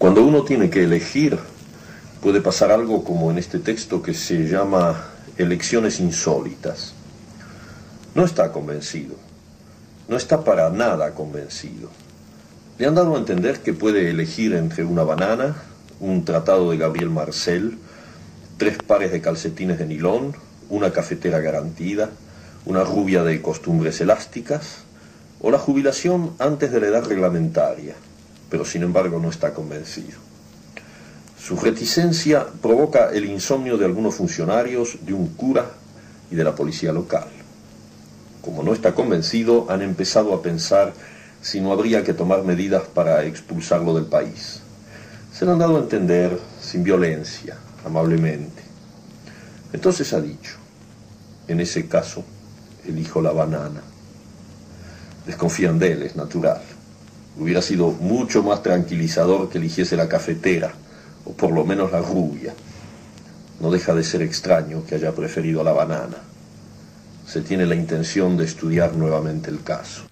Cuando uno tiene que elegir, puede pasar algo como en este texto que se llama Elecciones insólitas. No está convencido, no está para nada convencido. Le han dado a entender que puede elegir entre una banana, un tratado de Gabriel Marcel, tres pares de calcetines de nilón, una cafetera garantida, una rubia de costumbres elásticas, o la jubilación antes de la edad reglamentaria pero sin embargo no está convencido. Su reticencia provoca el insomnio de algunos funcionarios, de un cura y de la policía local. Como no está convencido, han empezado a pensar si no habría que tomar medidas para expulsarlo del país. Se lo han dado a entender sin violencia, amablemente. Entonces ha dicho, en ese caso, elijo la banana. Desconfían de él, es natural. Hubiera sido mucho más tranquilizador que eligiese la cafetera, o por lo menos la rubia. No deja de ser extraño que haya preferido la banana. Se tiene la intención de estudiar nuevamente el caso.